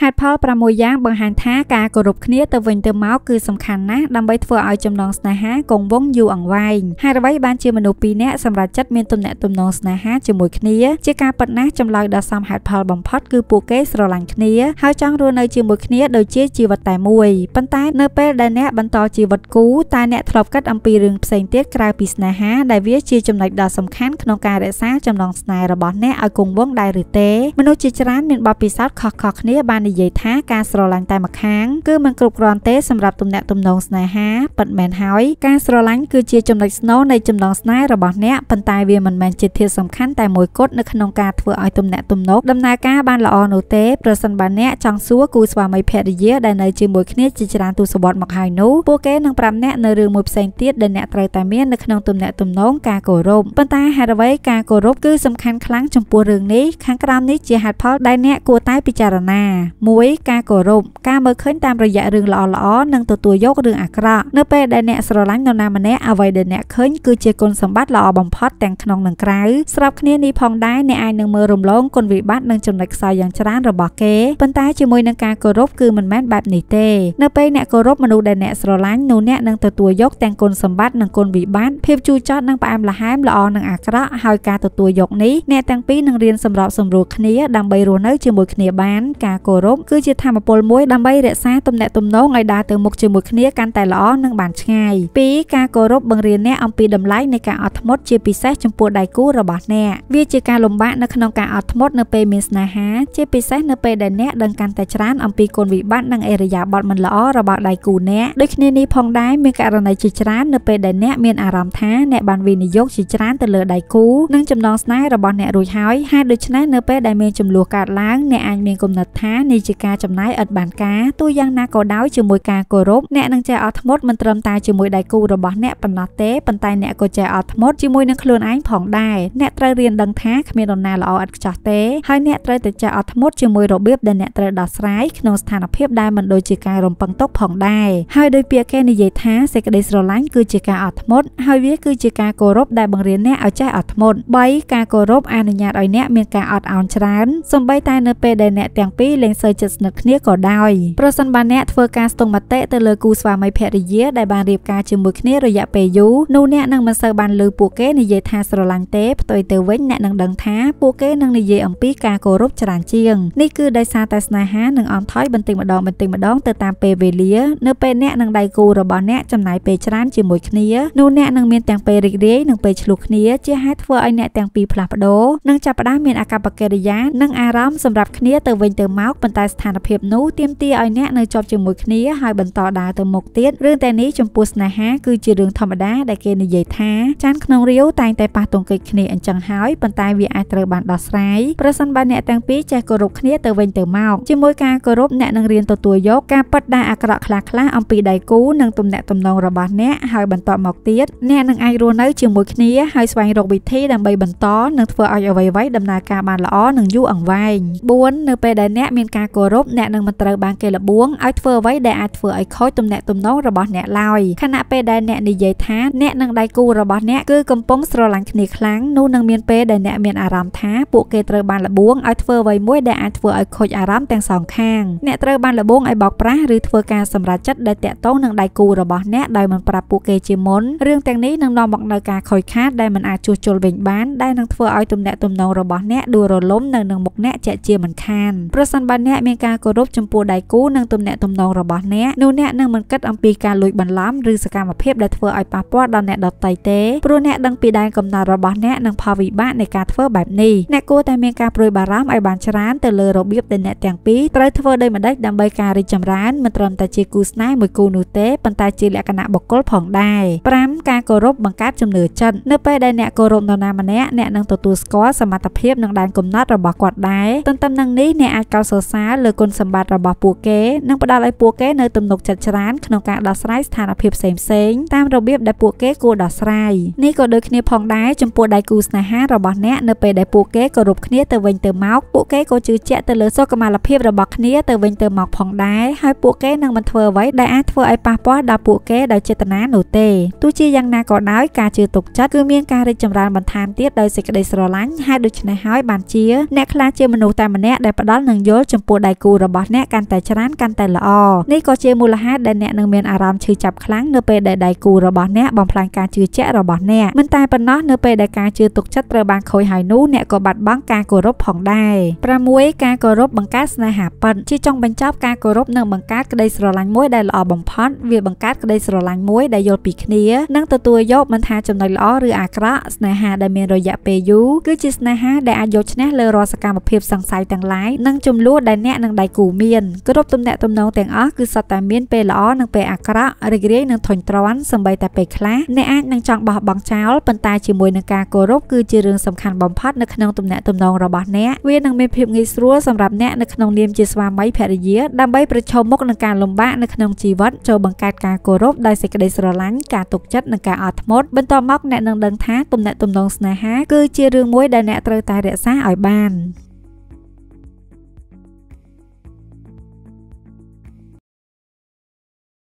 ហេតុផល6យ៉ាងបង្ហាញថាការគោរពគ្នាទៅវិញទៅមកគឺសំខាន់ណាស់ដើម្បីធ្វើឲ្យចំណងស្នេហាគង់វង្សយូរអង្វែងហើយអ្វីបានជាមនុស្សពីរនាក់សម្រាប់ចិត្តមានទំនាក់ទំនងស្នេហាជាមួយគ្នាជាការពិតណាស់ចម្លើយដ៏សមហេតុផលបំផុតគឺពួកគេស្រឡាញ់គ្នាហើយចង់រស់នៅជាមួយគ្នាដូចជាជីវិតតែមួយប៉ុន្តែនៅពេលដែលអ្នកបន្តជីវិតគូតែអ្នកធ្លាប់គិតអំពីរឿងផ្សេងទៀតក្រៅពីស្នេហាដែលវាជាចំណុចដ៏សំខាន់ក្នុងការរក្សាចំណងស្នេហ៍របស់អ្នកឲ្យគង់វង្សដែរឬទេមនុស្សជាច្រើនមានបទពិសោធន៍ខុសៗគ្នាបាននិយាយថាការស្រឡាញ់តែម្ខាងគឺមិនគ្រប់គ្រាន់ទេសម្រាប់ទំនាក់ទំនងស្នេហាពិតមែនហើយការស្រឡាញ់គឺជាចំណុចស្នូលនៃចំណងស្នេហ៍របស់អ្នកប៉ុន្តែវាមិនមែនជាធាតុសំខាន់តែមួយគត់នៅក្នុងការធ្វើឲ្យទំនាក់ទំនងដំណើរការបានល្អនោះទេប្រសិនបើអ្នកចង់សួរគូស្វាមីភរិយាដែលនៅជាមួយគ្នាជាច្រើនទសវត្សរ៍មកហើយនោះពួកគេនឹងប្រាប់អ្នកនៅរឿងមួយផ្សេងទៀតដែលអ្នកត្រូវតែមាននៅក្នុងទំនាក់ទំនងការគោរពប៉ុន្តែហេតុអ្វីការគោរពគឺសំខាន់ខ្លាំងចំពោះរឿងនេះខាងក្រោមនេះជាហេតុផលដែលអ្នកគួរតែពិចារណា1ការគោរពការមើលឃើញតាមរយៈរឿងល្អៗនិងទទួលយករឿងអាក្រក់នៅពេលដែលអ្នកស្រឡាញ់នរណាម្នាក់អ្វីដែលអ្នកឃើញគឺជាគុណសម្បត្តិល្អបំផុតទាំងក្នុងនិងក្រៅស្របគ្នានេះផងដែរអ្នកអាចនឹងមើលរំលងគុណវិបត្តិនិងចំណុចខ្សោយយ៉ាងច្រើនរបស់គេប៉ុន្តែជាមួយនឹងការគោរពគឺមិនមែនបែបនេះទេនៅពេលអ្នកគោរពមនុស្សដែលអ្នកស្រឡាញ់នោះអ្នកនឹងទទួលយកទាំងគុណសម្បត្តិនិងគុណវិបត្តិភាពជូរចត់និងផ្អែមល្ហែមល្អនិងអាក្រក់ហើយការទទួលយកនេះអ្នកទាំងពីរនឹងរៀនសម្របសម្រួលគ្នាដើម្បីរស់នៅជាមួយគ្នាបានការគោរពគឺជាធម៌ពលមួយដើម្បីរក្សាទំនាក់ទំនងឲ្យដើរទៅមុខជាមួយគ្នាកាន់តែល្អនិងបានឆ្ងាយ2ការគោរពបង្រៀនអ្នកអំពីតម្លៃនៃការអត់ធ្មត់ជាពិសេសចំពោះដៃគូរបស់អ្នកវាជាការលំបាកនៅក្នុងការអត់ធ្មត់នៅពេលមានស្នេហាជាពិសេសនៅពេលដែលអ្នកដឹងកាន់តែច្រើនអំពីគុណវិបត្តិនិងអរិយាប័ត្រមិនល្អរបស់ដៃគូអ្នកដូចគ្នានេះផងដែរមានករណីជាច្រើននៅពេលដែលអ្នកមានអារម្មណ៍ថាអ្នកបានវិនិយោគជាច្រើនទៅលើដៃគូនិងចំណងស្នេហ៍របស់អ្នករួចហើយហេតុដូច្នេះនៅពេលដែលមានចំនួនកើតឡើងអ្នកអាចមានគំនិតថានេះជាការចំណាយឥតបានការទោះយ៉ាងណាក៏ដោយជាមួយការគោរពអ្នកនឹងចេះអត់ធ្មត់មិនត្រឹមតែជាមួយដៃគូរបស់អ្នកប៉ុណ្ណោះទេប៉ុន្តែអ្នកក៏ចេះអត់ធ្មត់ជាមួយនឹងខ្លួនឯងផងដែរអ្នកត្រូវរៀនដឹងថាគ្មាននរណាល្អឥតខ្ចោះទេហើយអ្នកត្រូវតែចេះអត់ធ្មត់ជាមួយរបៀបដែលអ្នកត្រូវដោះស្រាយក្នុងស្ថានភាពដែលមិនដូចជាការរំពឹងទុកផងដែរហើយដោយពាក្យគេនិយាយថាសេចក្តីស្រឡាញ់គឺជាការអត់ធ្មត់ហើយវាគឺជាការគោរពដែលបង្រៀនអ្នកឲ្យចេះអត់ធ្មត់3ការគោរពអនុញ្ញាតឲ្យអ្នកមានការអត់ឱនច្រើនសូម្បីតែនៅពេលដែលអ្នកទាំងពីរលែងសូវជិតស្និទ្ធគ្នាក៏ដោយប្រសិនបើអ្នកធ្វើការស្ទង់មតិទៅលើគូស្វាមីភរិយាដែលបានរៀបការជាមួយគ្នារយៈពេលយូរនោះអ្នកនឹងមិនសូវបានលើពួកគេនិយាយថាស្រឡាញ់ទេផ្ទុយទៅវិញអ្នកនឹងដឹងថាពួកគេនឹងនិយាយអំពីការគោរពច្រើនជាងនេះគឺដោយសារតែស្នេហានឹងអន់ថយបន្តិចម្ដងបន្តិចម្ដងទៅតាមពេលវេលានៅពេលអ្នកនិងដៃគូរបស់អ្នកចំណាយពេលច្រើនជាមួយគ្នានោះអ្នកនឹងមានទាំងពេលរីករាយនិងពេលឆ្លោះគ្នាជាហេតុធ្វើឲ្យអ្នកទាំងពីរផ្លាស់ប្ដូរនិងចាប់ផ្ដើមមានអាកប្បកិរិយានិងអារម្មណ៍សម្រាប់គ្នាទៅវិញទៅមកប៉ុន្តែស្ថានភាពនោះទាមទារឲ្យអ្នកនៅជាប់ជាមួយគ្នាហើយបន្តដើរទៅមុខទៀតរឿងតែនេះចំពោះស្នេហាគឺជារឿងធម្មតាដែលគេនិយាយថាចានក្នុងរាវតែងតែប៉ះទង្គិចគ្នាអញ្ចឹងហើយប៉ុន្តែវាអាចត្រូវបានដោះស្រាយប្រសិនបើអ្នកទាំងពីរចេះគោរពគ្នាទៅវិញទៅមកជាមួយការគោរពអ្នកនឹងរៀនទទួលយកការប៉ັດដែលអាក្រក់ខ្លះៗអំពីដៃគូនិងទំនាក់ទំនងរបស់អ្នកហើយបន្ទាប់មកទៀតអ្នកនឹងអាចរស់នៅជាមួយគ្នាហើយស្វែងរកវិធីដើម្បីបន្តនិងធ្វើឲ្យអ្វីៗដំណើរការបានល្អនិងយូរអង្វែង4នៅពេលដែលអ្នកមានការគោរពអ្នកនឹងមិនត្រូវបានគេលបួងឲ្យធ្វើអ្វីដែលអាចធ្វើឲ្យខូចទំនាក់ទំនងរបស់អ្នកឡើយខណៈពេលដែលអ្នកនិយាយថាអ្នកនិងដៃគូរបស់អ្នកគឺកំពុងស្រឡាញ់គ្នាខ្លាំងនោះនឹងមានពេលដែលអ្នកមានអារម្មណ៍ថាពួកគេត្រូវបានលបួងឲ្យធ្វើអ្វីមួយដែលអាចធ្វើឲ្យខូចអារម្មណ៍ទាំងសងខាងអ្នកត្រូវបានលបួងឲ្យបោកប្រាស់ឬធ្វើការសម្រេចចិត្តដែលតាក់ទងនឹងដៃគូរបស់អ្នកដោយមិនប្រាប់ពួកគេជាមុនរឿងទាំងនេះនឹងនាំមកនូវការខូចខាតដែលមិនអាចជួសជុលវិញបានដែលនឹងធ្វើឲ្យទំនាក់ទំនងរបស់អ្នកដួលរលំនៅនឹងមុខអ្នកជាក់ជាមិនខានប្រសិនបើអ្នកមានការគោរពចំពោះដៃគូនិងទំនាក់ទំនងរបស់អ្នកនោះអ្នកនឹងមិនគិតអំពីការលួចបន្លំឬសកម្មភាពដែលធ្វើឲ្យប៉ះពាល់ដល់អ្នកដទៃទេព្រោះអ្នកដឹងពីដែនកំណត់របស់អ្នកនិងផលវិបាកនៃការធ្វើបែបនេះអ្នកគួរតែមានការព្រួយបារម្ភឲ្យបានច្រើនទៅលើរបៀបដែលអ្នកទាំងពីរត្រូវធ្វើដោយម្ដេចដើម្បីការរីកចម្រើនមិនត្រឹមតែជាគូស្នេហ៍មួយគូនោះទេប៉ុន្តែជាលក្ខណៈបុគ្គលផងដែរ5ការគោរពបង្កើតជំនឿចិត្តនៅពេលដែលអ្នកគោរពនរណាម្នាក់អ្នកនឹងទទួលស្គាល់សមត្ថភាពនិងដែនកំណត់របស់គាត់ដែរទន្ទឹមនឹងនេះអ្នកអាចកោតសរសើរលើគុណសម្បត្តិរបស់ពួកគេនិងផ្ដល់ឲ្យពួកគេនៅទំនុកចិត្តច្រើនក្នុងការដោះស្រាយស្ថានភាពផ្សេងៗតាមរបៀបដែលពួកគេគួរដោះស្រាយនេះក៏ដូចគ្នាផងដែរចំពោះដៃគូស្នេហារបស់អ្នកនៅពេលដែលពួកគេគោរពគ្នាទៅវិញទៅមកពួកគេក៏ជឿជាក់ទៅលើសុខុមាលភាពរបស់គ្នាទៅវិញទៅមកផងដែរហើយពួកគេនឹងមិនធ្វើអ្វីដែលអាចធ្វើឲ្យប៉ះពាល់ដល់ពួកគេដោយចេតនានោះទេទោះជាយ៉ាងណាក៏ដោយការជឿទុកចិត្តគឺមានការរីកចម្រើនបន្ថែមទៀតដោយសេចក្តីស្រឡាញ់ហើយដូច្នេះហើយបានជាអ្នកខ្លះជាមនុស្សតែម្នាក់ដែលផ្ដល់និងយល់ចំពោះមួយដៃគូរបស់អ្នកកាន់តែច្រើនកាន់តែល្អនេះក៏ជាមូលហេតុដែលអ្នកនឹងមានអារម្មណ៍ឈឺចាប់ខ្លាំងនៅពេលដែលដៃគូរបស់អ្នកបំផ្លាញការជឿជាក់របស់អ្នកមិនតែប៉ុណ្ណោះនៅពេលដែលការជឿទុកចិត្តត្រូវបានខូចហើយនោះអ្នកក៏បាត់បង់ការគោរពផងដែរ6ការគោរពបង្កើតស្នេហាពិតជាចុងបញ្ចប់ការគោរពនិងបង្កើតក្តីស្រឡាញ់មួយដែលល្អបំផុតវាបង្កើតក្តីស្រឡាញ់មួយដែលយល់ពីគ្នានិងទទួលយកមិនថាចំណុចល្អឬអាក្រក់ស្នេហាដែលមានរយៈពេលយូរគឺជាស្នេហាដែលអាចយកឈ្នះលើរាល់សកម្មភាពសង្ស័យទាំងឡាយនិងចំនួនដែលអ្នកនិងដៃគូមានគ្រប់ទំនាក់ទំនងទាំងអស់គឺសុទ្ធតែមានពេលល្អនិងពេលអាក្រក់រីករាយនិងធុញទ្រាន់សម្បីតែពេលខ្លះអ្នកអាចនឹងចង់បោះបង់ចោលប៉ុន្តែជាមួយនឹងការគោរពគឺជារឿងសំខាន់បំផុតនៅក្នុងទំនាក់ទំនងរបស់អ្នកវានឹងមានភាពងាយស្រួលសម្រាប់អ្នកនៅក្នុងនាមជាស្វាមីភរិយាដើម្បីប្រឈមមុខនឹងការលំបាកនៅក្នុងជីវិតចូលបង្កើតការគោរពដោយសេចក្តីស្រឡាញ់ការទុកចិត្តនិងការអត់ធ្មត់បន្ទាប់មកអ្នកនឹងដឹងថាទំនាក់ទំនងស្នេហាគឺជារឿងមួយដែលអ្នកត្រូវតែរក្សាឲ្យបាន